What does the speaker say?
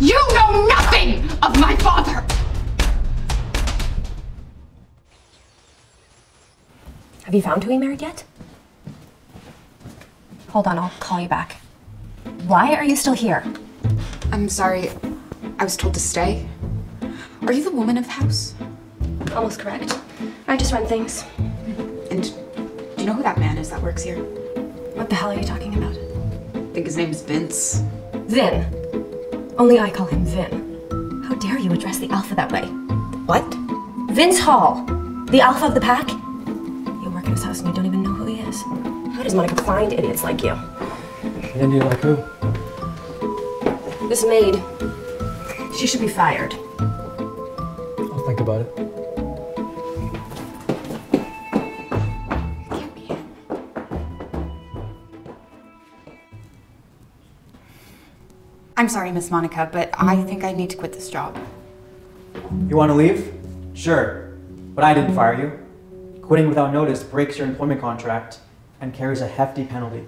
You know nothing of my father! Have you found who he married yet? Hold on, I'll call you back. Why are you still here? I'm sorry. I was told to stay. Are you the woman of the house? Almost correct. I just run things. And do you know who that man is that works here? What the hell are you talking about? I think his name is Vince. Vin. Only I call him Vin. How dare you address the Alpha that way? What? Vince Hall, the Alpha of the pack? You work in his house and you don't even know who he is. How does Monica find idiots like you? And you like who? This maid. She should be fired. I'll think about it. I'm sorry, Miss Monica, but I think I need to quit this job. You want to leave? Sure. But I didn't fire you. Quitting without notice breaks your employment contract and carries a hefty penalty.